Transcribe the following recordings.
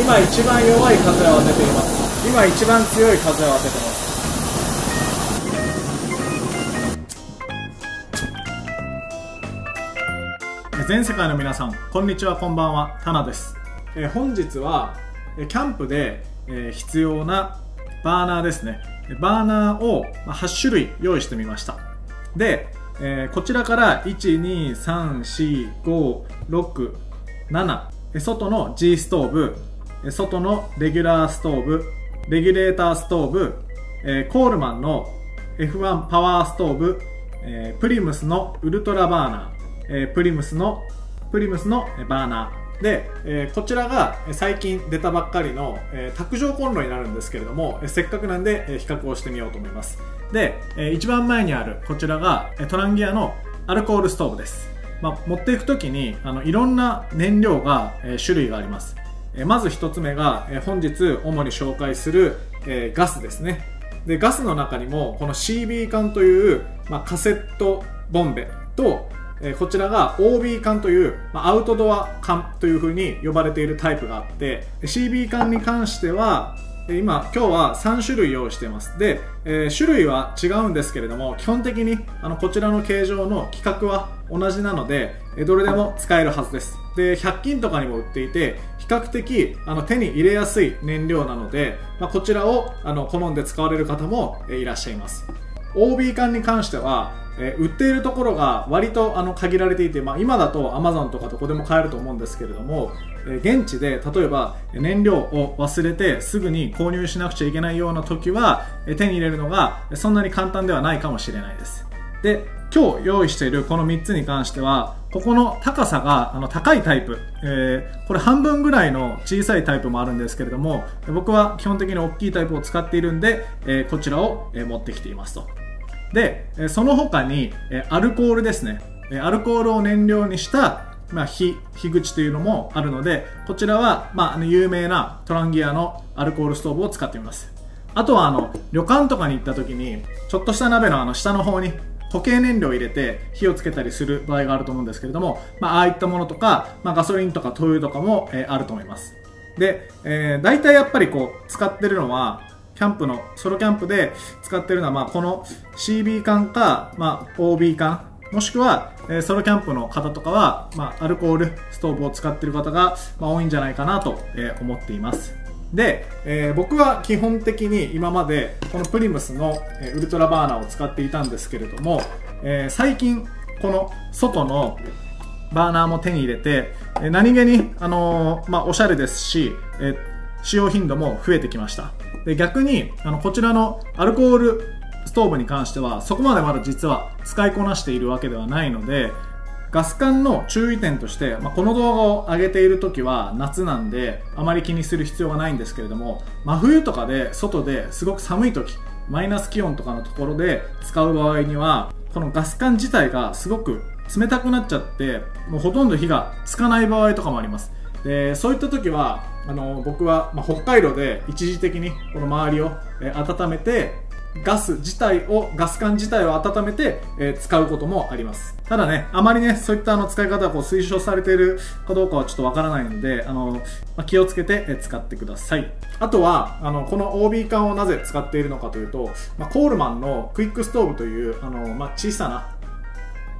今一番弱い風を当てています。今一番強い風を当ててます。全世界の皆さんこんにちはこんばんはタナです。え本日はキャンプでえ必要なバーナーですね。バーナーを8種類用意してみました。で、えー、こちらから1234567外の G ストーブ外のレギュラーストーブレギュレーターストーブ、えー、コールマンの F1 パワーストーブ、えー、プリムスのウルトラバーナー、えー、プリムスのプリムスのバーナー。で、えー、こちらが最近出たばっかりの、えー、卓上コンロになるんですけれども、えー、せっかくなんで、えー、比較をしてみようと思います。で、えー、一番前にあるこちらがトランギアのアルコールストーブです。まあ、持っていく時にあのいろんな燃料が、えー、種類があります、まず1つ目が、本日主に紹介する、ガスですね。でガスの中にもこの CB 缶という、カセットボンベと、こちらが OB 缶という、アウトドア缶というふうに呼ばれているタイプがあって CB 缶に関しては今今日は3種類用意してます。で、えー、種類は違うんですけれども基本的にあのこちらの形状の規格は同じなのでどれでも使えるはずです。で100均とかにも売っていて比較的あの手に入れやすい燃料なので、まあ、こちらをあの好んで使われる方もいらっしゃいます。OB 缶に関してはえ売っているところが割とあの限られていて、まあ、今だと Amazon とかどこでも買えると思うんですけれども、え現地で例えば燃料を忘れてすぐに購入しなくちゃいけないような時は、え手に入れるのがそんなに簡単ではないかもしれないです。で今日用意しているこの3つに関してはここの高さがあの高いタイプ、えー、これ半分ぐらいの小さいタイプもあるんですけれども僕は基本的に大きいタイプを使っているんで、えー、こちらを、持ってきていますとで、その他に、アルコールですね。アルコールを燃料にした、まあ、火、火口というのもあるので、こちらは、まあ、あの、有名なトランギアのアルコールストーブを使ってみます。あとは、あの、旅館とかに行った時に、ちょっとした鍋のあの、下の方に、固形燃料を入れて火をつけたりする場合があると思うんですけれども、まあ、ああいったものとか、まあ、ガソリンとか灯油とかも、えー、あると思います。で、えー、大体やっぱりこう、使ってるのは、キャンプの、ソロキャンプで使ってるのは、まあ、この CB 缶か、まあ、OB 缶、もしくは、えー、ソロキャンプの方とかは、まあ、アルコールストーブを使ってる方が、まあ、多いんじゃないかなと、えー、思っています。で、えー、僕は基本的に今までこのプリムスの、ウルトラバーナーを使っていたんですけれども、えー、最近この外のバーナーも手に入れて、何気に、あのー、まあ、おしゃれですし、え使用頻度も増えてきました。で逆にあのこちらのアルコールストーブに関してはそこまでまだ実は使いこなしているわけではないのでガス管の注意点として、まあ、この動画を上げている時は夏なんであまり気にする必要はないんですけれども真冬とかで外ですごく寒い時マイナス気温とかのところで使う場合にはこのガス管自体がすごく冷たくなっちゃってもうほとんど火がつかない場合とかもあります。でそういった時はあの僕は、まあ、北海道で一時的にこの周りを、え、温めてガス自体をガス管自体を温めて、えー、使うこともあります。ただねあまりねそういったあの使い方がこう推奨されているかどうかはちょっとわからないのであの、まあ、気をつけて、使ってください。あとはあのこの OB 管をなぜ使っているのかというと、まあ、コールマンのクイックストーブというあの、まあ、小さな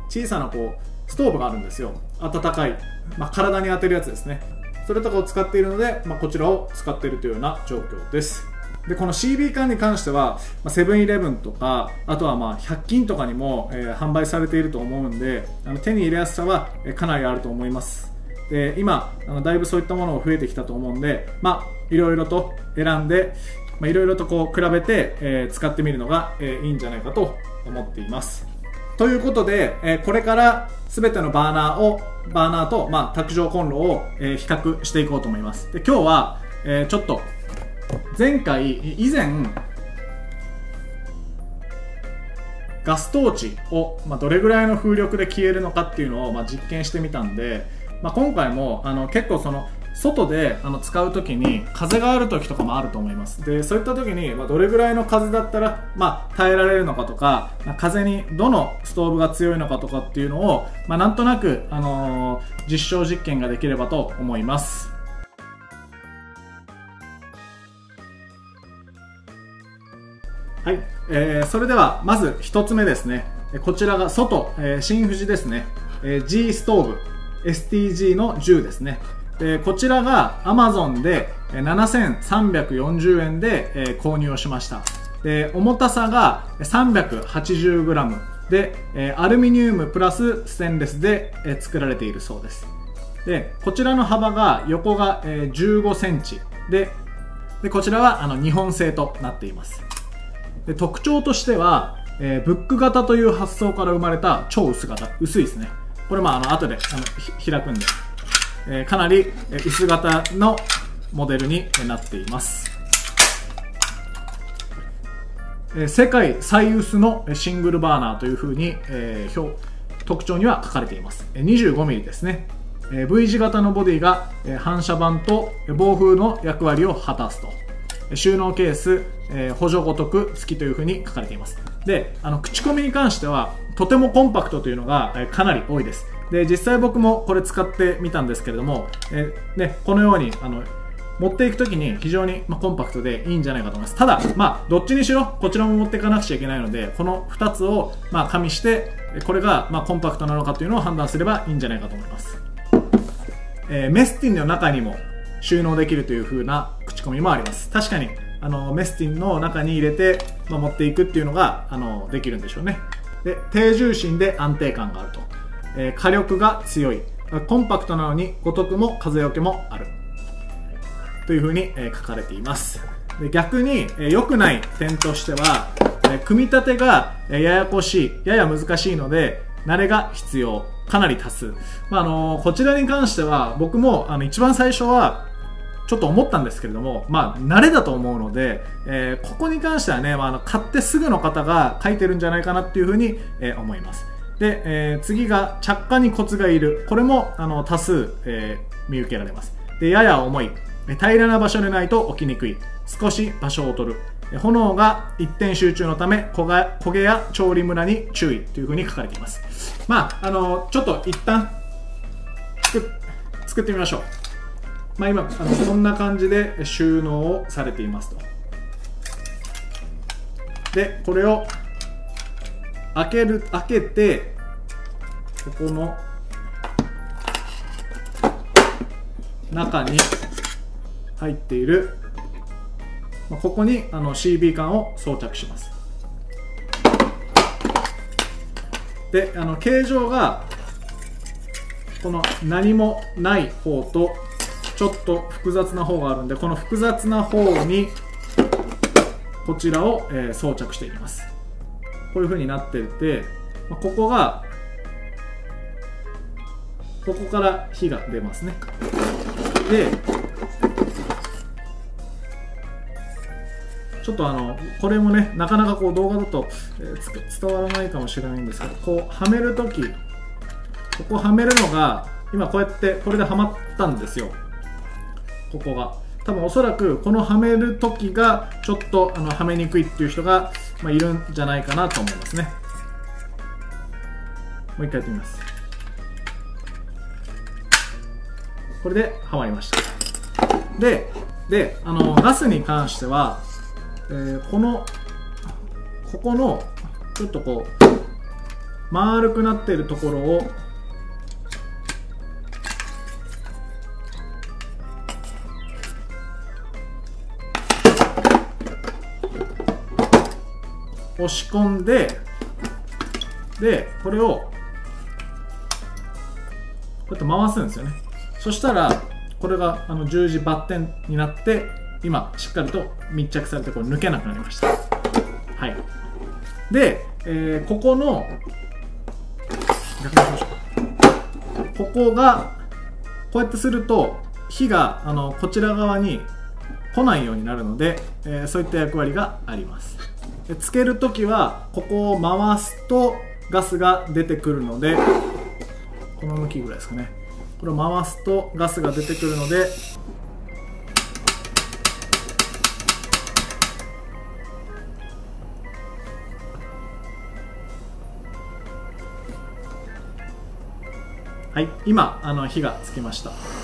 小さなこうストーブがあるんですよ。温かい、まあ、体に当てるやつですね。それとかを使っているので、まあ、こちらを使っているというような状況です。でこの CB 缶に関してはセブンイレブンとかあとはまあ100均とかにも、えー、販売されていると思うんであの手に入れやすさは、え、かなりあると思いますで今あのだいぶそういったものが増えてきたと思うんでまあいろいろと選んでいろいろとこう比べて、えー、使ってみるのが、えー、いいんじゃないかと思っていますということで、え、これから全てのバーナーを、バーナーと、まあ、卓上コンロを、え、比較していこうと思います。で、今日は、え、ちょっと、前回、以前、ガストーチを、まあ、どれぐらいの風力で消えるのかっていうのを、まあ、実験してみたんで、まあ、今回もあの結構その外であの使う時に風がある時とかもあると思います。でそういった時に、ま、どれぐらいの風だったら、ま、耐えられるのかとか風にどのストーブが強いのかとかっていうのを、ま、なんとなく、あのー、実証実験ができればと思います。はい、えー、それではまず1つ目ですね。こちらが外、えー、新富士ですね、えー、G ストーブ。STG の10ですね。でこちらが Amazon で7340円で、えー、購入をしました。で重たさが 380g で、え、アルミニウムプラスステンレスで、え、作られているそうです。でこちらの幅が横が、え、15センチ。ででこちらはあの日本製となっています。で特徴としては、えー、ブック型という発想から生まれた超薄型。薄いですね。これまああの後であの開くんで、えー、かなり薄型のモデルになっています。え世界最薄のシングルバーナーというふうに、えー、表特徴には書かれています。25mm ですね。V 字型のボディが反射板と防風の役割を果たすと。収納ケースえ補助ごとく付きというふうに書かれていますであの口コミに関してはとてもコンパクトというのがえかなり多いですで実際僕もこれ使ってみたんですけれども、えね、このようにあの持っていくときに非常に、まコンパクトでいいんじゃないかと思います。ただ、まあ、どっちにしろ、こちらも持っていかなくちゃいけないので、この2つを、ま、加味して、これが、まコンパクトなのかというのを判断すればいいんじゃないかと思います。えー、メスティンの中にも収納できるという風な口コミもあります。確かに、あの、メスティンの中に入れて、まあ、持っていくっていうのが、あの、できるんでしょうね。で、低重心で安定感があると。えー、火力が強い。コンパクトなのに、五徳も風よけもある。という風に、えー、書かれています。で逆に、えー、良くない点としては、え、組み立てが、ややこしい、やや難しいので、慣れが必要。かなり多数。まあ、あの、こちらに関しては、僕も、あの、一番最初は、ちょっと思ったんですけれども、まあ、慣れだと思うので、えー、ここに関してはね、まあ、あの、買ってすぐの方が書いてるんじゃないかなっていうふうに、えー、思います。で、えー、次が、着火にコツがいる。これも、あの、多数、え、見受けられます。で、やや重い。平らな場所でないと起きにくい。少し場所を取る。炎が一点集中のため焦げや調理ムラに注意というふうに書かれていますまああのちょっと一旦作ってみましょうまあ今あのこんな感じで収納をされていますと。でこれを開ける開けてここの中に入っているまあ、ここにあの CB 管を装着します。であの形状がこの何もない方とちょっと複雑な方があるんでこの複雑な方にこちらを、えー、装着していきます。こういう風になってて、ここがここから火が出ますね。でちょっとあのこれもねなかなかこう動画だと、えー、伝わらないかもしれないんですけどこうはめるときここはめるのが今こうやってこれではまったんですよ。ここが。多分おそらくこのはめるときがちょっとあのはめにくいっていう人が、ま、いるんじゃないかなと思いますね。もう一回やってみます。これではまりましたでであのガスに関してはえー、このここのちょっとこう丸くなってるところを押し込んででこれをこうやって回すんですよね。そしたらこれがあの十字バッテンになって今しっかりと密着されてこう抜けなくなりました。はい。で、えー、ここの逆にしましょう。ここがこうやってすると火があのこちら側に来ないようになるので、えー、そういった役割があります。つけるときはここを回すとガスが出てくるのでこの向きぐらいですかね。これを回すとガスが出てくるのではい今あの火がつきました。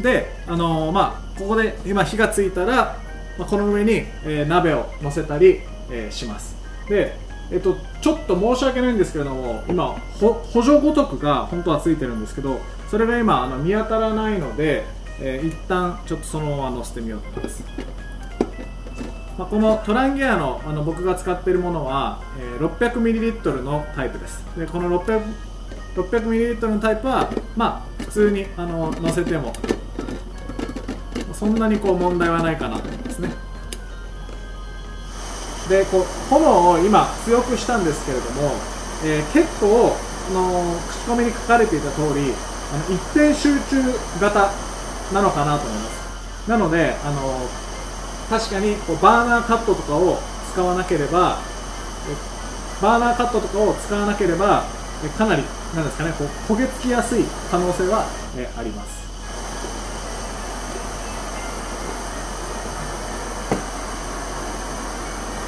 であのまあここで今火がついたら、まあ、この上に、えー鍋を乗せたり、えーします。で、えっと、ちょっと申し訳ないんですけれども今補助ごとくが本当はついてるんですけどそれが今あの見当たらないので、えー一旦ちょっとそのまま乗せてみようと思います。まあ、このトランギアのあの僕が使っているものは、えー 600ml のタイプです。でこの 600, 600ml のタイプはまあ普通にあの乗せてもそんなにこう問題はないかなと思いますね。でこう炎を今強くしたんですけれども、えー結構の口コミに書かれていた通りあの一点集中型なのかなと思います。なのであの確かにこうバーナーカットとかを使わなければバーナーカットとかを使わなければかなりなんですかねこう焦げ付きやすい可能性はえあります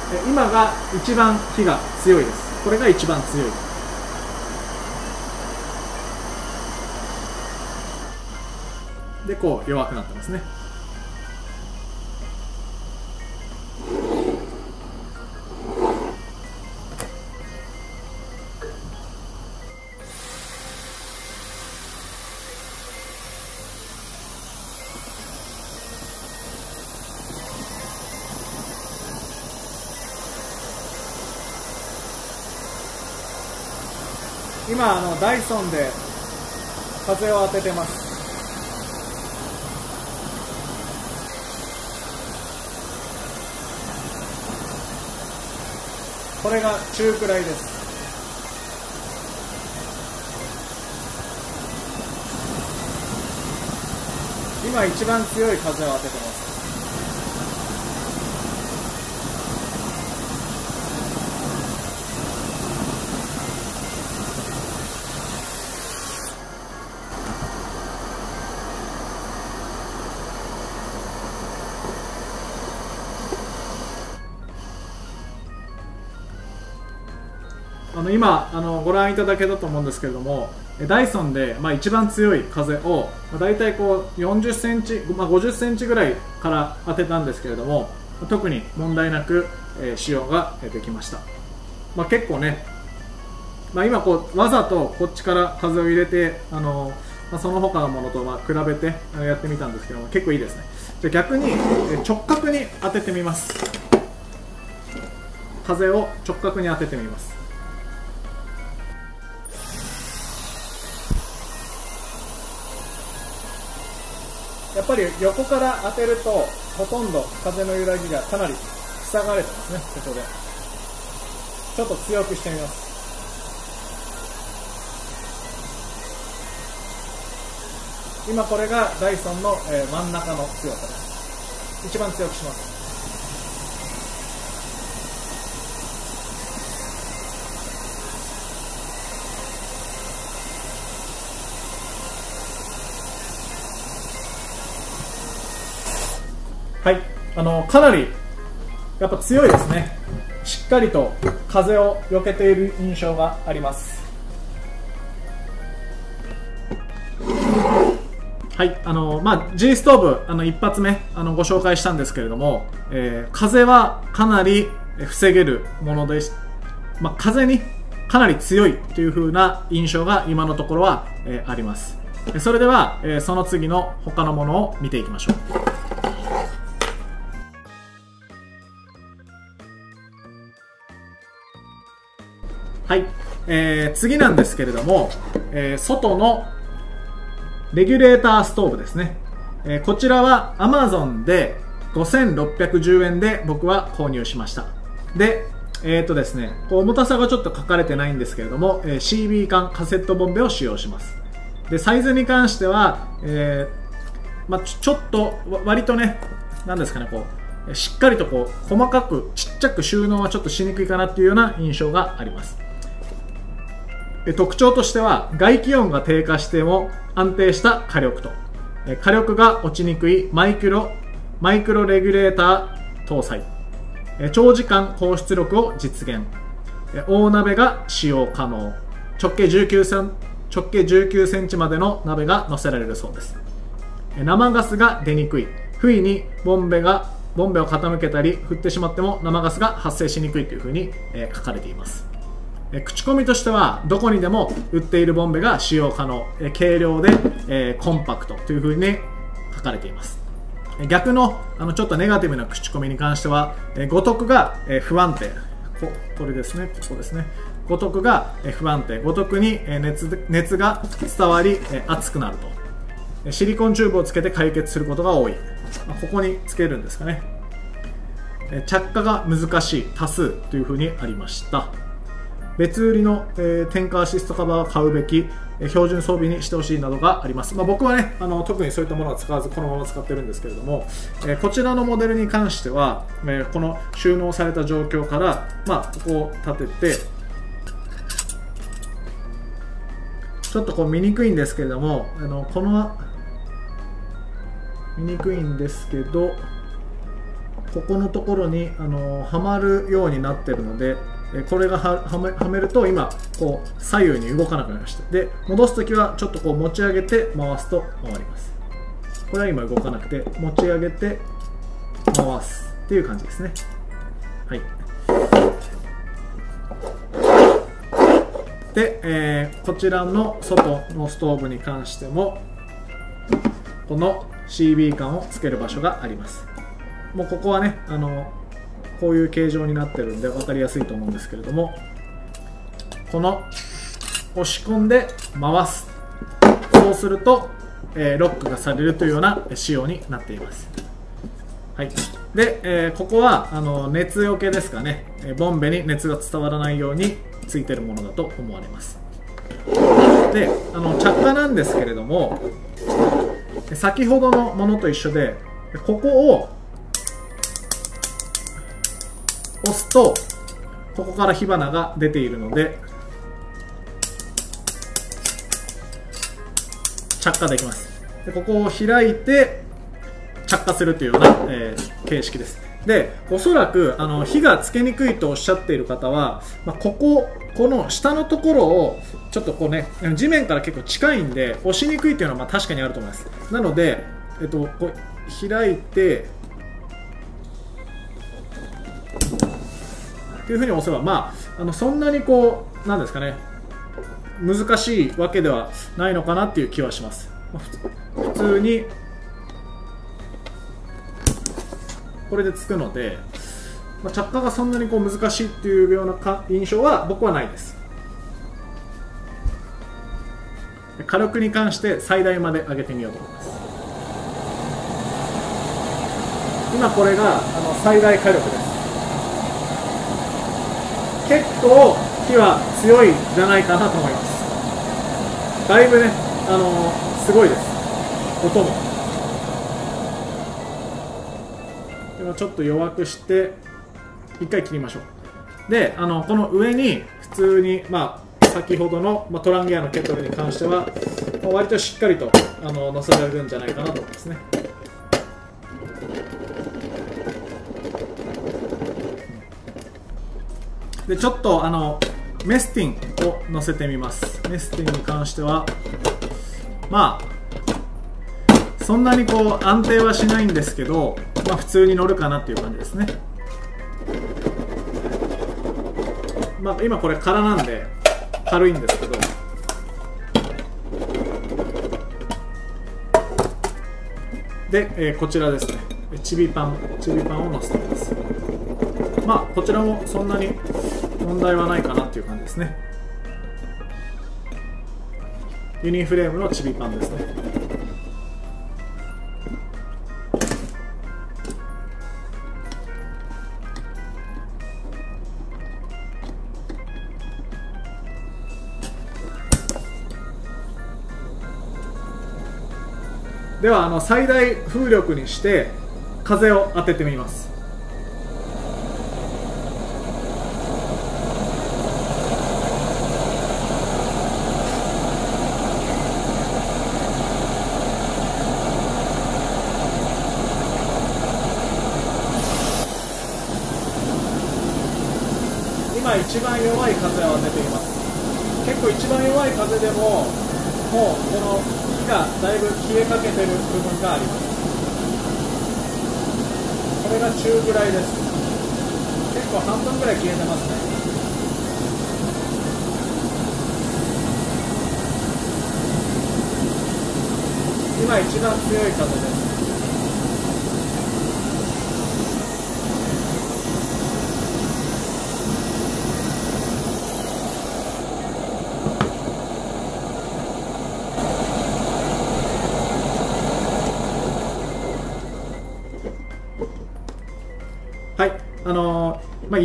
え今が一番火が強いです。これが一番強い。でこう弱くなってますね。今あのダイソンで風を当ててます。これが中くらいです。今一番強い風を当ててます。ご覧いただけたと思うんですけれどもダイソンで、まあ、一番強い風を、まあ、大体こう40センチ、まあ、50センチぐらいから当てたんですけれども特に問題なく、えー使用ができました、まあ、結構ね、まあ、今こうわざとこっちから風を入れてあの、まあ、その他のものとま比べてやってみたんですけども結構いいですね。じゃ逆に直角に当ててみます。風を直角に当ててみます。ぱり横から当てるとほとんど風の揺らぎがかなり塞がれてますねここで。ちょっと強くしてみます。今これがダイソンの、えー真ん中の強さです。一番強くします。はい、あのかなりやっぱ強いですね、しっかりと風を避けている印象があります。はい、あのまあ、G ストーブあの一発目あのご紹介したんですけれども、えー風はかなり防げるものです、まあ、風にかなり強いという風な印象が今のところは、えーあります。それでは、えーその次の他のものを見ていきましょう。はい、えー次なんですけれども、えー外のレギュレーターストーブですね、えーこちらは Amazon で5610円で僕は購入しました。でえっ、とですねこう重たさがちょっと書かれてないんですけれども、えー CB 缶カセットボンベを使用します。でサイズに関しては、えーまあ、ちょっと割とねなんですかねこうしっかりとこう細かくちっちゃく収納はちょっとしにくいかなっていうような印象があります。特徴としては外気温が低下しても安定した火力と。火力が落ちにくいマイクロマイクロレギュレーター搭載。長時間高出力を実現。大鍋が使用可能。直径19セン直径19センチまでの鍋が載せられるそうです。生ガスが出にくい。不意にボンベがボンベを傾けたり振ってしまっても生ガスが発生しにくいというふうに、書かれています。え口コミとしてはどこにでも売っているボンベが使用可能、え軽量で、えコンパクトというふうに書かれています。逆のあのちょっとネガティブな口コミに関しては、えー五徳が、え不安定。ここれですね。ここですね。五徳がえ不安定。五徳にえ熱熱が伝わりえ熱くなると。シリコンチューブをつけて解決することが多い。まここにつけるんですかね。え着火が難しい多数というふうにありました。別売りの、えー、点火アシストカバーを買うべき、えー標準装備にしてほしいなどがあります、まあ、僕はねあの特にそういったものは使わずこのまま使ってるんですけれども、えーこちらのモデルに関しては、えーこの収納された状況から、まあ、ここを立ててちょっとこう見にくいんですけれどもあのこの見にくいんですけどここのところにあのはまるようになってるのでこれがはめはめると今こう左右に動かなくなりました。で戻す時はちょっとこう持ち上げて回すと回ります。これは今動かなくて持ち上げて回すっていう感じですね。はい。で、えーこちらの外のストーブに関してもこの CB 管をつける場所があります。もうここはねあのこういう形状になってるんで分かりやすいと思うんですけれどもこの押し込んで回す。そうすると、えーロックがされるというような仕様になっています。はい、で、えーここはあの熱よけですかね、えボンベに熱が伝わらないようについてるものだと思われます。であの着火なんですけれども先ほどのものと一緒でここを押すとここから火花が出ているので着火できます。でここを開いて着火するというような、えー形式です。でおそらくあの火がつけにくいとおっしゃっている方は、まあ、こここの下のところをちょっとこうね地面から結構近いんで押しにくいっていうのはまあ確かにあると思います。なので、えっと、こう開いていうふうに押せば、まあ、あのそんなにこうなんですかね難しいわけではないのかなっていう気はします。普通にこれでつくので、まあ、着火がそんなにこう難しいっていうようなか印象は僕はないです。火力に関して最大まで上げてみようと思います。今これがあの最大火力です。結構火は強いんじゃないかなと思います。だいぶねあのすごいです。音も。でもちょっと弱くして一回切りましょう。であのこの上に普通にまあ先ほどの、まあ、トランギアのケトルに関しては、割としっかりとあの乗せられるんじゃないかなと思いますね。でちょっとあのメスティンを乗せてみます。メスティンに関してはまあそんなにこう安定はしないんですけど、まあ、普通に乗るかなっていう感じですね、まあ、今これ空なんで軽いんですけど。で、えーこちらですね。チビパンチビパンを乗せています。まあこちらもそんなに問題はないかなっていう感じですね。ユニフレームのチビパンですね。ではあの最大風力にして風を当ててみます今一番弱い風を当てています。結構一番弱い風でももうこの火がだいぶ消えかけてる部分があります。これが中ぐらいです。結構半分ぐらい消えてますね。今一番強い風です。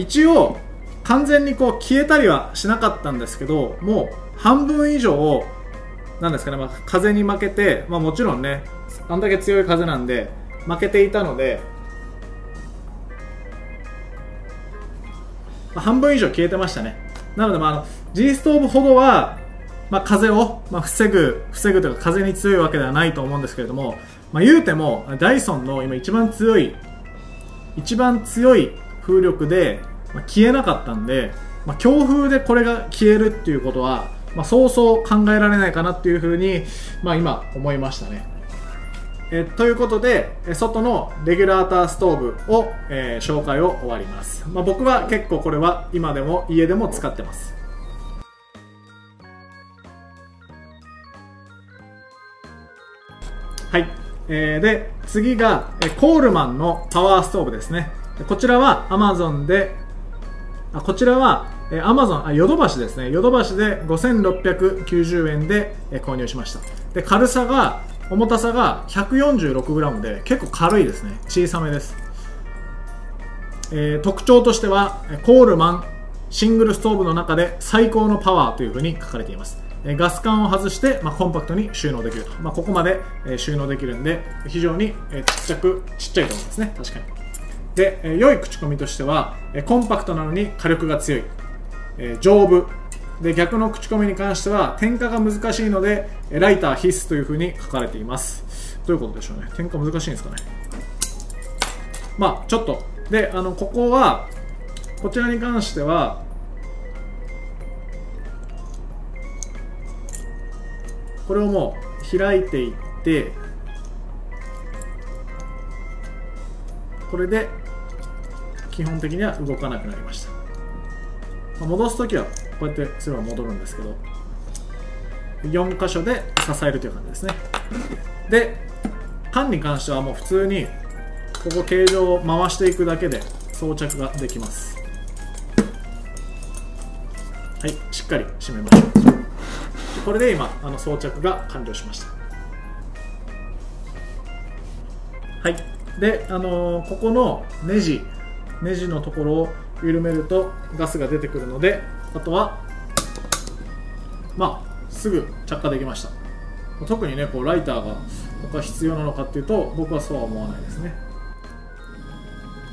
一応完全にこう消えたりはしなかったんですけどもう半分以上なんですかね、まあ、風に負けて、まあ、もちろんねあんだけ強い風なんで負けていたので、半分以上消えてましたね。なので、まあ、あの G ストーブほどは、まあ、風を、まあ、防ぐ防ぐというか風に強いわけではないと思うんですけれども、まあ、言うてもダイソンの今一番強い一番強い風力で、まあ、消えなかったんで、まあ、強風でこれが消えるっていうことは、まあ、そうそう考えられないかなっていうふうに、まあ、今思いましたね。えということで、外のレギュラーターストーブを、えー、紹介を終わります。まあ、僕は結構これは今でも家でも使ってます。はい。えー、で、次が、コールマンのパワーストーブですね。こちらは Amazon で、あこちらは、え Amazon、ヨドバシですね。ヨドバシで5690円で、え購入しました。で、軽さが、重たさが 146g で結構軽いですね。小さめです。えー、特徴としては、コールマンシングルストーブの中で最高のパワーというふうに書かれています。ガス管を外して、まあ、コンパクトに収納できると、まあ、ここまで、え収納できるんで非常に、えちっちゃくちっちゃいと思いますね確かにで、え良い口コミとしては、えコンパクトなのに火力が強い、え丈夫。で逆の口コミに関しては点火が難しいのでライター必須というふうに書かれています。どういうことでしょうね。点火難しいんですかね。まあちょっと。であのここはこちらに関してはこれをもう開いていってこれで基本的には動かなくなりました、戻す時はこうやってすれば戻るんですけど4箇所で支えるという感じですね。で缶に関してはもう普通にここ形状を回していくだけで装着ができます。はいしっかり締めましょう。これで今あの装着が完了しました。はい。であのー、ここのネジネジのところを緩めるとガスが出てくるのであとはまあすぐ着火できました。特にねこうライターが他必要なのかっていうと僕はそうは思わないですね。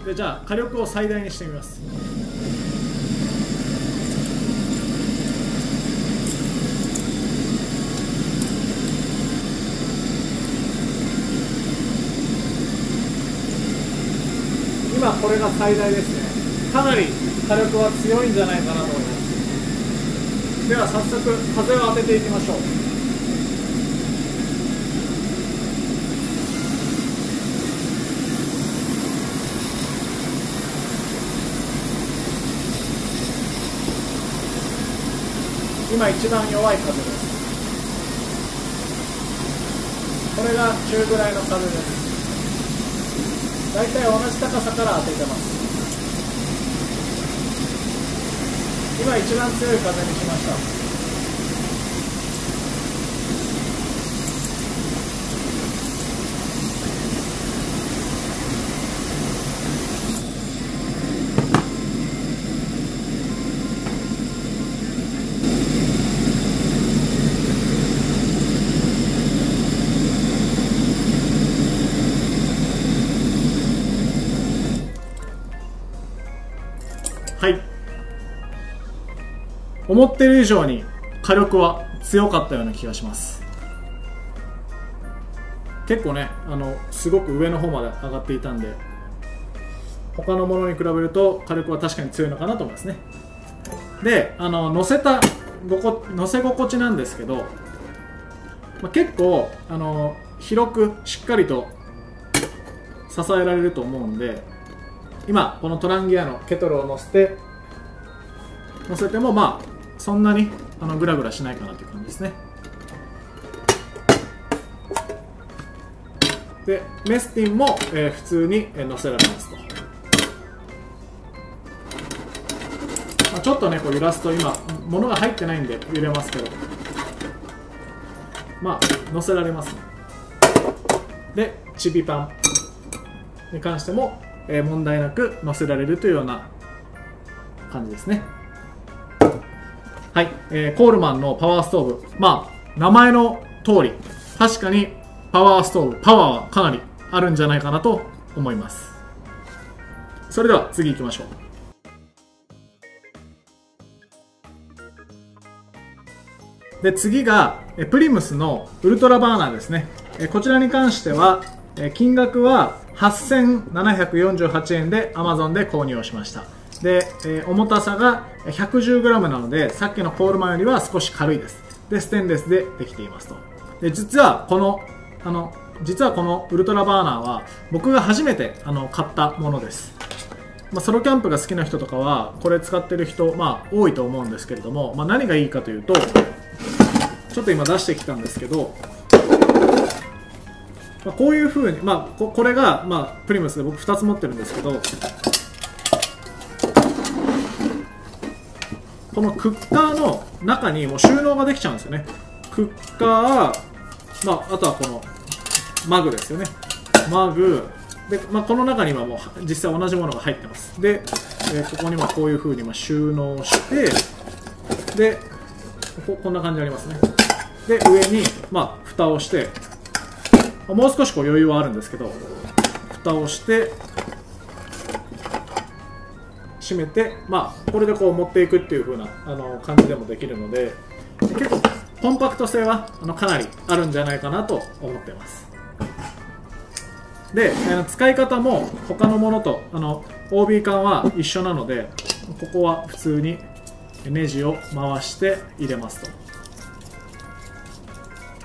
でじゃあ火力を最大にしてみます今これが最大ですね。かなり火力は強いんじゃないかなと思います。では早速風を当てていきましょう。今一番弱い風です。これが中ぐらいの風です。大体同じ高さから当ててます。今一番強い風にしました。思ってる以上に火力は強かったような気がします。結構ねあのすごく上の方まで上がっていたんで他のものに比べると火力は確かに強いのかなと思いますね。であの乗せた乗せ心地なんですけど、まあ、結構あの広くしっかりと支えられると思うんで今このトランギアのケトルを乗せて乗せてもまあそんなにあのグラグラしないかなという感じですね。でメスティンも、えー、普通に乗せられますと、まあ、ちょっとねこう揺らすと今物が入ってないんで揺れますけど。まあ乗せられますね。でチビパン。に関しても、えー、問題なく乗せられるというような感じですね。はい、えー、コールマンのパワーストーブ。まあ名前の通り確かにパワーストーブパワーはかなりあるんじゃないかなと思います。それでは次行きましょう。で次がプリムスのウルトラバーナーですね。こちらに関しては金額は8748円で Amazon で購入をしました。でえ、重たさが 110g なのでさっきのコールマンよりは少し軽いです。でステンレスでできていますと。で実はこのあの実はこのウルトラバーナーは僕が初めてあの買ったものです、まあ、ソロキャンプが好きな人とかはこれ使ってる人、まあ、多いと思うんですけれども、まあ、何がいいかというとちょっと今出してきたんですけど、まあ、こういうふうに、まあ、ここれが、まあ、プリムスで僕2つ持ってるんですけどこのクッカーの中にもう収納ができちゃうんですよね。クッカー、まあ、あとはこのマグですよね。マグ。で、まあ、この中にはもう実際同じものが入ってます。で、えー、ここにはこういうふうにま収納してでここんな感じありますね。で上にまあ蓋をしてもう少しこう余裕はあるんですけど蓋をして閉めてまあこれでこう持っていくっていう風なあの感じでもできるので結構コンパクト性はあのかなりあるんじゃないかなと思ってます。で使い方も他のものとあの OB 缶は一緒なのでここは普通にネジを回して入れますと。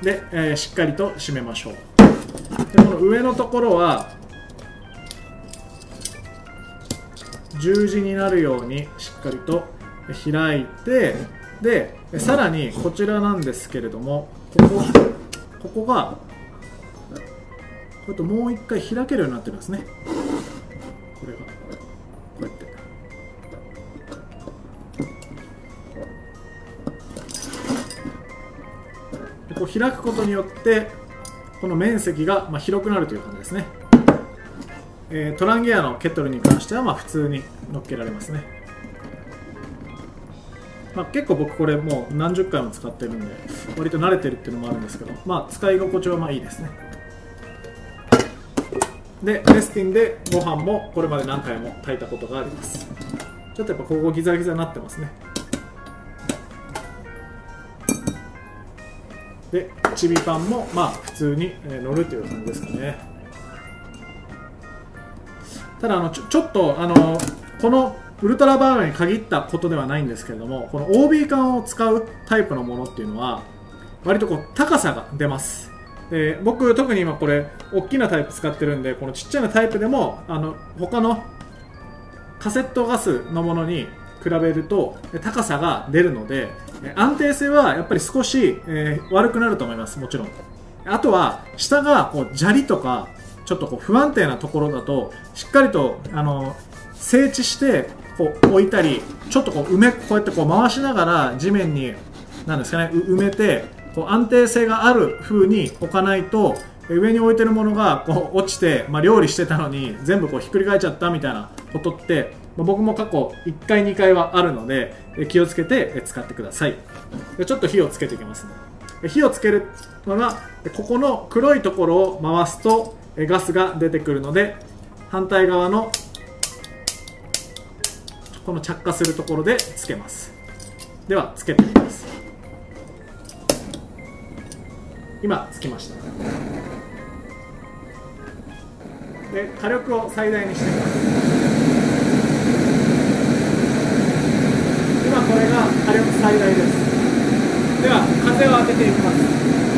で、えー、しっかりと締めましょう。でこの上のところは十字になるようにしっかりと開いてでさらにこちらなんですけれどもここここがこれともう一回開けるようになってるんですね。これがこうやって。こう開くことによってこの面積が広くなるという感じですね、えー、トランギアのケトルに関してはまあ普通に乗っけられますね。まあ、結構僕これもう何十回も使ってるんで割と慣れてるっていうのもあるんですけどまあ使い心地はまあいいですね。でメスティンでご飯もこれまで何回も炊いたことがあります。ちょっとやっぱここギザギザになってますね。でチビパンもまあ普通に乗るという感じですかね。ただあのちょちょっとあのこのウルトラバーナーに限ったことではないんですけれどもこの OB 缶を使うタイプのものっていうのは割とこう高さが出ます。で僕特に今これ大きなタイプ使ってるんでこのちっちゃなタイプでもあの他のカセットガスのものに比べると高さが出るので安定性はやっぱり少し、えー、悪くなると思います。もちろん。あとは下がこう砂利とかちょっとこう不安定なところだとしっかりとあの整地してこう置いたりちょっとこう埋めこうやってこう回しながら地面になんですかね埋めてこう安定性がある風に置かないと上に置いてるものがこう落ちて、まあ、料理してたのに全部こうひっくり返っちゃったみたいなことって、まあ、僕も過去1回2回はあるので気をつけて使ってください。でちょっと火をつけていきますね。火をつけるのがここの黒いところを回すとガスが出てくるので反対側のこの着火するところでつけます。ではつけてみます。今つきました。で火力を最大にしてください今これが火力最大です。では風を当てていきます。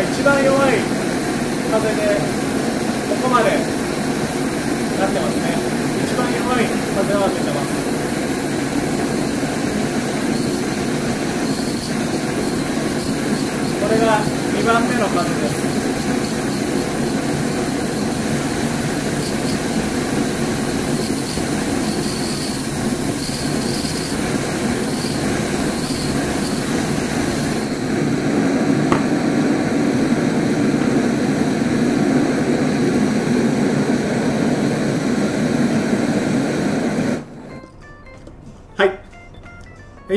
一番弱い風でここまでなってますね。一番弱い風は出てます。これが2番目の風です。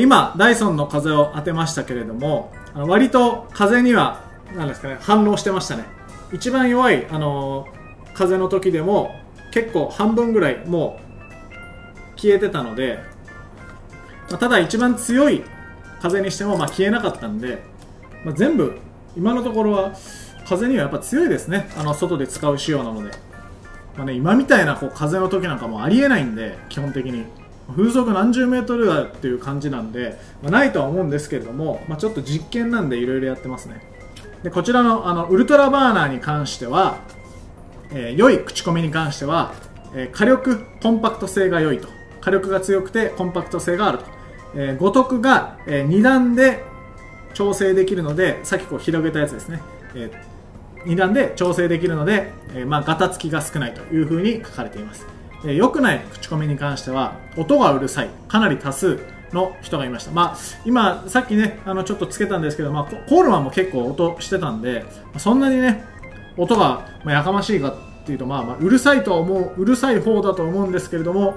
今、ダイソンの風を当てましたけれども、割と風には、なんですかね、反応してましたね。一番弱い、あの風の時でも、結構半分ぐらいもう消えてたので、ま、ただ一番強い風にしてもま消えなかったんで、まあ、全部、今のところは風にはやっぱ強いですね。あの、外で使う仕様なので。まあね、今みたいなこう風の時なんかもありえないんで、基本的に。風速何十メートルだっていう感じなんで、まあ、ないとは思うんですけれども、まあ、ちょっと実験なんでいろいろやってますね。でこちらのあのウルトラバーナーに関しては、えー、良い口コミに関しては、えー、火力コンパクト性が良いと。火力が強くてコンパクト性があると、えー、五徳が、えー、2段で調整できるのでさっきこう広げたやつですね、えー、2段で調整できるので、えーまあ、ガタつきが少ないというふうに書かれています。え良くない口コミに関しては音がうるさいかなり多数の人がいました。まあ、今、さっきね、あの、ちょっとつけたんですけど、まあ、コールマンも結構音してたんで、そんなにね、音が、まやかましいかっていうと、まあ、まあ、うるさいとは思う、うるさい方だと思うんですけれども、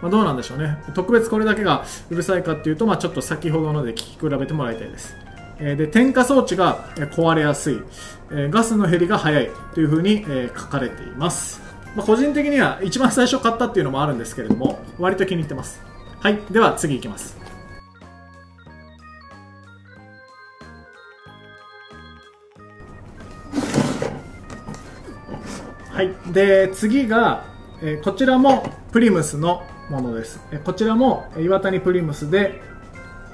まあ、どうなんでしょうね。特別これだけがうるさいかっていうと、まあ、ちょっと先ほどので聞き比べてもらいたいです。えで、点火装置が壊れやすい、えガスの減りが早いというふうに、え書かれています。まあ、個人的には一番最初買ったっていうのもあるんですけれども割と気に入ってます。はいでは次いきます。はいで次が、えー、こちらもプリムスのものです、えー、こちらも岩谷プリムスで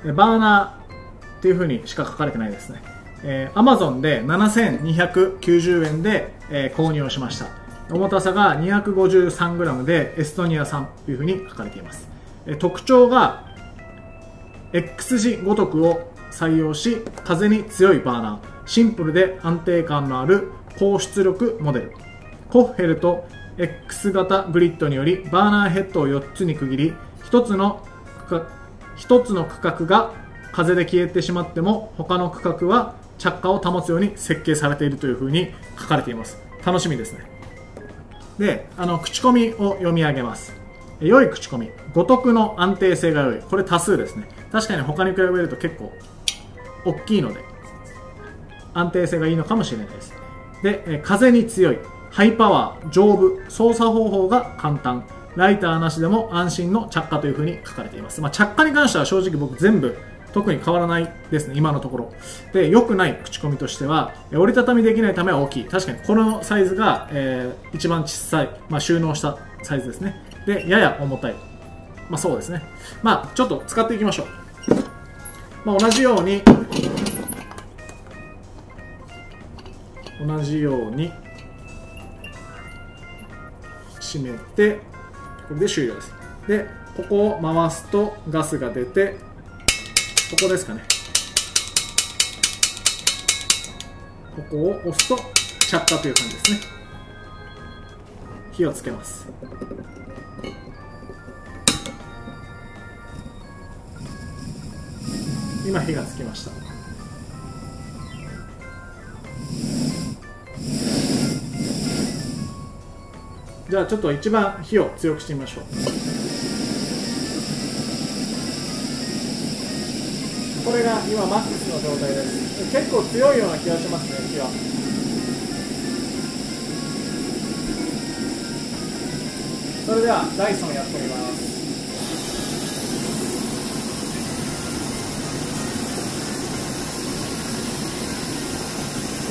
バーナーっていうふうにしか書かれてないですね。えー、Amazon で7290円で、えー、購入をしました。重たさが 253g でエストニア産というふうに書かれています。特徴が X 字ごとくを採用し風に強いバーナーシンプルで安定感のある高出力モデル。コッヘルと X 型グリッドによりバーナーヘッドを4つに区切り1つの1つの区画が風で消えてしまっても他の区画は着火を保つように設計されているというふうに書かれています。楽しみですね。であの口コミを読み上げます。良い口コミ。五徳の安定性が良い。これ多数ですね。確かに他に比べると結構大きいので安定性がいいのかもしれないです。で風に強い。ハイパワー。丈夫。操作方法が簡単。ライターなしでも安心の着火というふうに書かれています、まあ、着火に関しては正直僕全部特に変わらないですね、今のところ。で、良くない口コミとしては、折りたたみできないためは大きい。確かにこのサイズが、えー、一番小さい、まあ、収納したサイズですね。で、やや重たい。まあそうですね。まあちょっと使っていきましょう。まあ同じように、同じように締めて、これで終了です。で、ここを回すとガスが出て、ここですかね。ここを押すと着火という感じですね。火をつけます。今火がつきました。じゃあちょっと一番火を強くしてみましょう。これが今マックスの状態です結構強いような気がしますね火はそれではダイソンやってみます。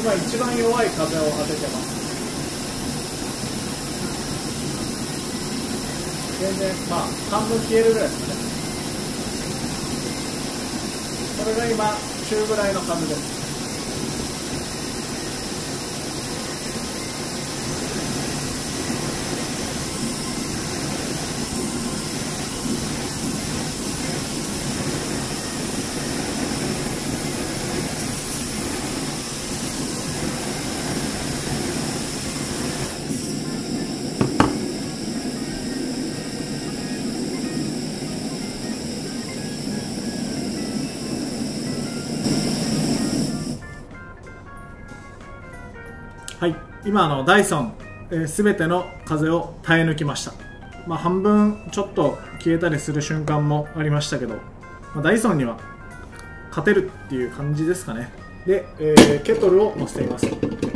今一番弱い風を当ててます。全然まあ半分消えるぐらいですかねこれが今中ぐらいの数です。はい。今のダイソン、えー、全ての風を耐え抜きました。まあ、半分ちょっと消えたりする瞬間もありましたけど、まあ、ダイソンには勝てるっていう感じですかね。で、えー、ケトルを乗せています。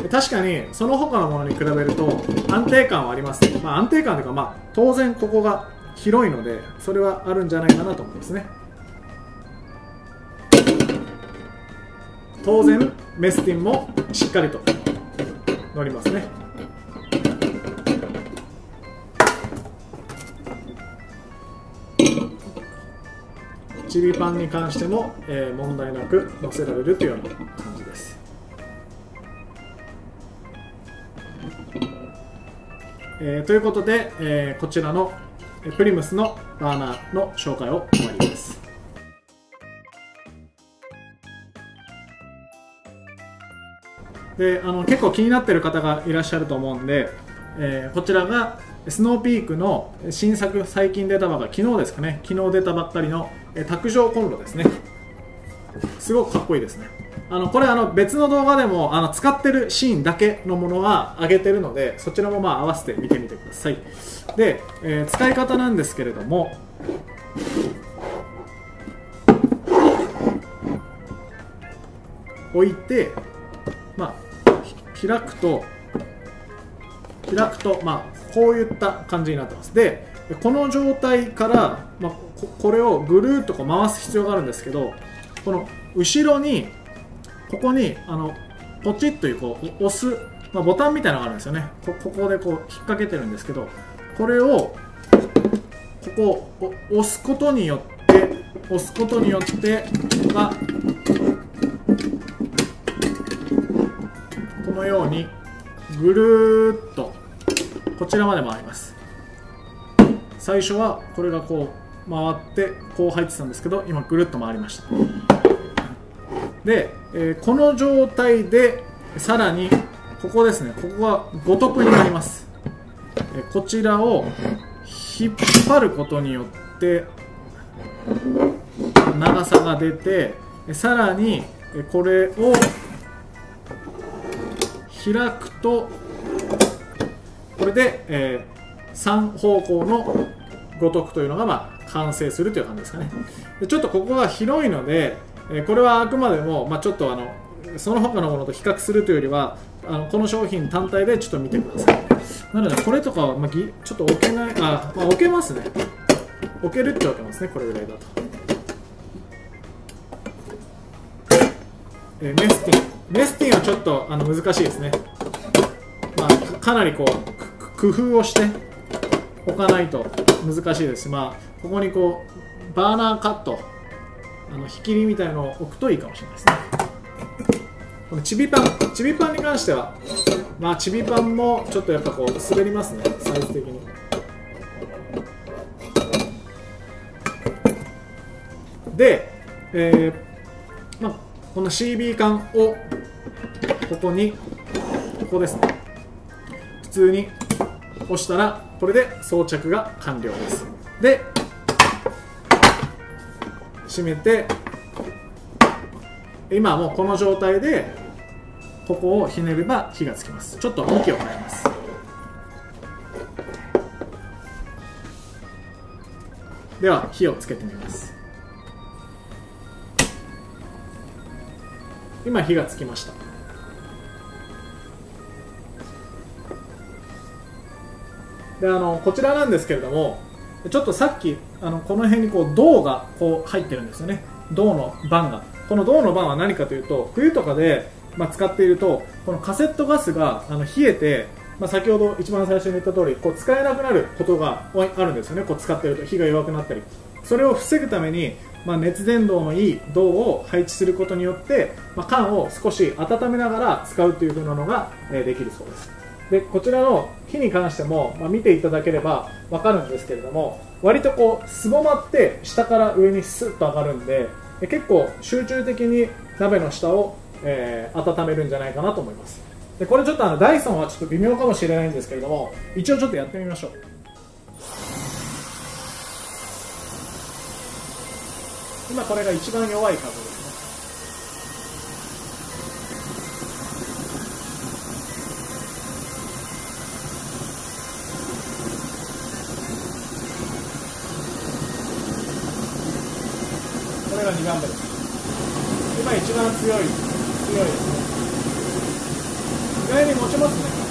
確かにその他のものに比べると安定感はあります、まあ、安定感というか、まあ、当然ここが広いのでそれはあるんじゃないかなと思いますね。当然メスティンもしっかりと乗りますねチビパンに関しても、えー、問題なく乗せられるというような感じです。えー、ということで、えー、こちらのプリムスのバーナーの紹介を終わります。であの結構気になってる方がいらっしゃると思うんで、えー、こちらがスノーピークの新作最近出たばかり昨日ですかね。昨日出たばっかりの卓上コンロですね。すごくかっこいいですね。あのこれあの別の動画でもあの使ってるシーンだけのものは上げてるのでそちらもまあ合わせて見てみてください。で、えー、使い方なんですけれども置いてまあ開くと開くと、まあ、こういった感じになってます。でこの状態から、まあ、これをぐるっとこう回す必要があるんですけどこの後ろにここにあのポチッというこう押す、まあ、ボタンみたいなのがあるんですよね。ここでこう引っ掛けてるんですけどこれをここを押すことによって押すことによってがぐるっと。こちらまで回ります。最初はこれがこう回ってこう入ってたんですけど今ぐるっと回りました。で、えー、この状態でさらにここですね。ここが五徳になります、えー、こちらを引っ張ることによって長さが出てさらにこれを開くとこれで、えー、3方向の五徳というのが、まあ、完成するという感じですかね。でちょっとここが広いので、えー、これはあくまでも、まあ、ちょっとあのその他のものと比較するというよりはあのこの商品単体でちょっと見てください。なのでこれとかは、まあ、ちょっと置けないあ、まあ、置けますね。置けるって置けますねこれぐらいだと、えー、メスティンメスティンはちょっとあの難しいですね、まあ、かなりこう工夫をしておかないと難しいですまあここにこうバーナーカットあの引きりみたいのを置くといいかもしれないですね。このちびパンちびパンに関してはまあちびパンもちょっとやっぱこう滑りますねサイズ的に。で、えー、この CB 缶をここにここですね。普通に押したらこれで装着が完了です。で閉めて今もうこの状態でここをひねれば火がつきます。ちょっと向きを変えます。では火をつけてみます。今火がつきましたであのこちらなんですけれどもちょっとさっきあのこの辺にこう銅がこう入ってるんですよね銅の板がこの銅の板は何かというと冬とかで、まあ、使っているとこのカセットガスがあの冷えて、まあ、先ほど一番最初に言った通りこり使えなくなることがあるんですよねこう使っていると火が弱くなったりそれを防ぐために、まあ、熱伝導のいい銅を配置することによって、まあ、缶を少し温めながら使うという風なのが、え、できるそうです。でこちらの木に関しても、まあ、見ていただければ分かるんですけれども割とこうすぼまって下から上にスッと上がるんで結構集中的に鍋の下を、えー、温めるんじゃないかなと思います。でこれちょっとあのダイソンはちょっと微妙かもしれないんですけれども一応ちょっとやってみましょう。今これが一番弱い株です番2番目です今一番強い強いですね意外に持ちますね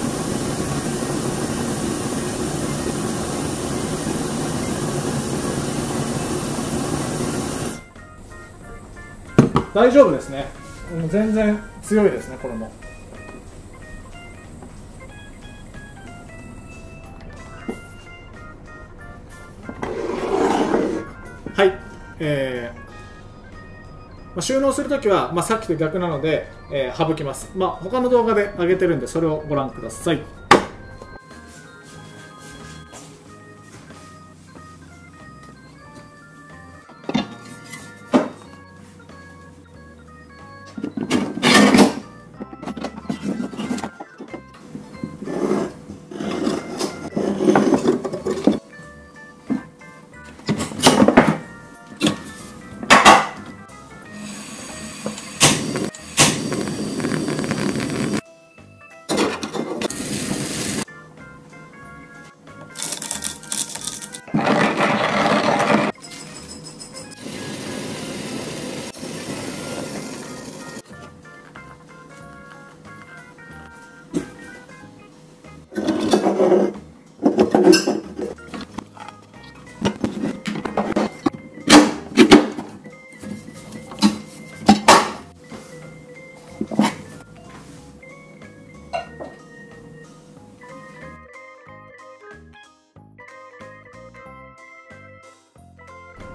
大丈夫ですね。全然強いですねこれも。はい。えーまあ、収納するときは、まあ、さっきと逆なので、えー、省きます、まあ、他の動画で上げてるんでそれをご覧ください。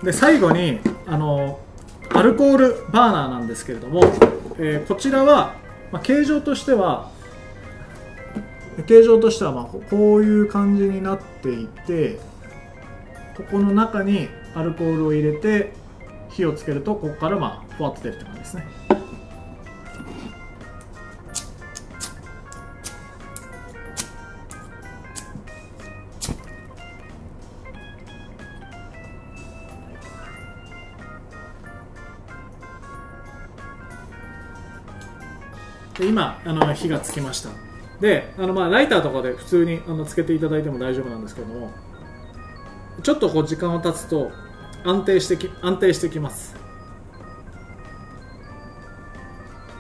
で最後にあのアルコールバーナーなんですけれども、えー、こちらは、まあ、形状としては形状としてはまこういう感じになっていてここの中にアルコールを入れて火をつけるとここからまあふわっと出るって感じですね。で今あの火がつきました。であのまあライターとかで普通にあのつけていただいても大丈夫なんですけどもちょっとこう時間を経つと安定してき安定してきます。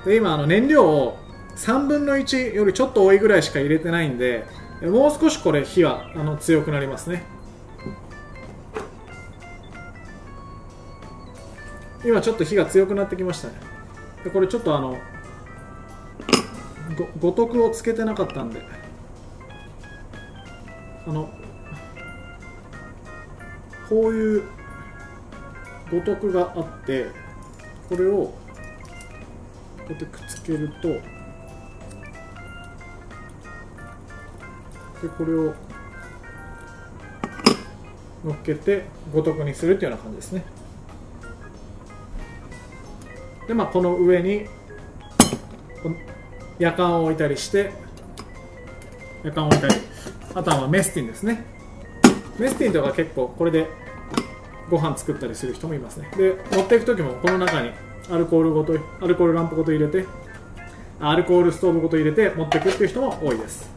で今あの燃料を3分の1よりちょっと多いぐらいしか入れてないんでもう少しこれ火はあの強くなりますね。今ちょっと火が強くなってきましたね。でこれちょっとあの五徳をつけてなかったんで。あのこういう五徳があってこれをこうやってくっつけるとでこれを乗っけて五徳にするっていうような感じですね。でまあこの上に夜間を置いたりして夜間を置いたりあとはメスティンですね。メスティンとか結構これでご飯作ったりする人もいますね。で持っていく時もこの中にアルコールごとアルコールランプごと入れてアルコールストーブごと入れて持っていくっていう人も多いです。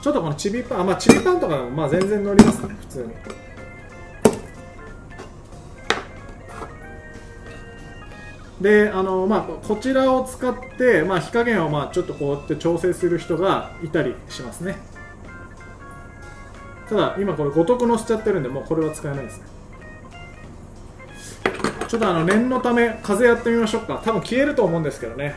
ちょっとこのチビパンあまあチビパンとかでもまあ全然乗りますね普通に。であの、まあ、こちらを使って、まあ、火加減をまあちょっとこうやって調整する人がいたりしますね。ただ今これ五徳のしちゃってるんでもうこれは使えないですね。ちょっとあの念のため風やってみましょうか。多分消えると思うんですけどね。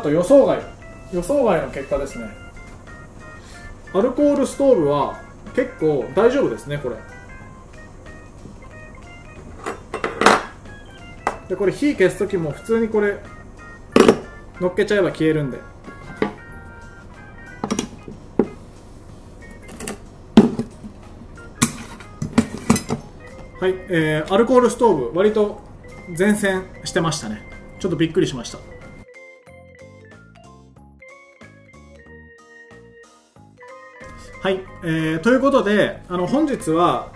と予想外。予想外の結果ですね。アルコールストーブは結構大丈夫ですねこれ。でこれ火消す時も普通にこれのっけちゃえば消えるんで。はい、えー、アルコールストーブ割と前線してましたね。ちょっとびっくりしました。はい、えー、ということであの本日は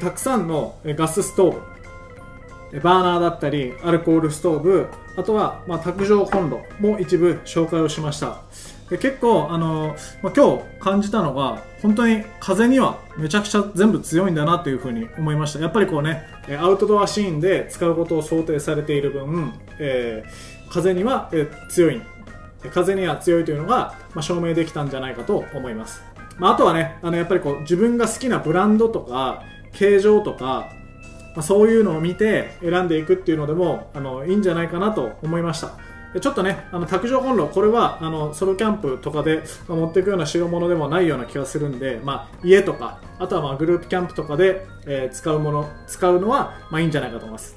たくさんのガスストーブバーナーだったりアルコールストーブあとは、まあ、卓上コンロも一部紹介をしました。で結構あの、まあ、今日感じたのが本当に風にはめちゃくちゃ全部強いんだなというふうに思いました。やっぱりこうねアウトドアシーンで使うことを想定されている分、えー、風には、え強い。風には強いというのが、まあ、証明できたんじゃないかと思います。まあ、あとはね、あのやっぱりこう自分が好きなブランドとか形状とか、まあ、そういうのを見て選んでいくっていうのでもあのいいんじゃないかなと思いましたちょっとね、あの卓上コンロ、これはあのソロキャンプとかで、持っていくような代物でもないような気がするんで、まあ、家とか、あとはまあグループキャンプとかで、えー、使うもの、使うのはまあいいんじゃないかと思います。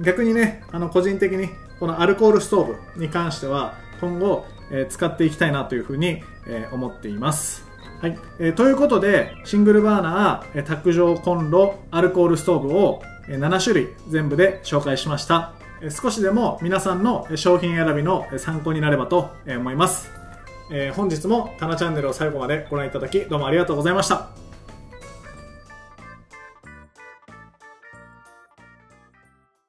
逆にね、あの個人的にこのアルコールストーブに関しては今後、えー、使っていきたいなというふうに、えー、思っています。はい、えー、ということでシングルバーナー、え卓上コンロアルコールストーブを、え7種類全部で紹介しました、え少しでも皆さんの商品選びの参考になればと思います、え本日もタナチャンネルを最後までご覧いただきどうもありがとうございました。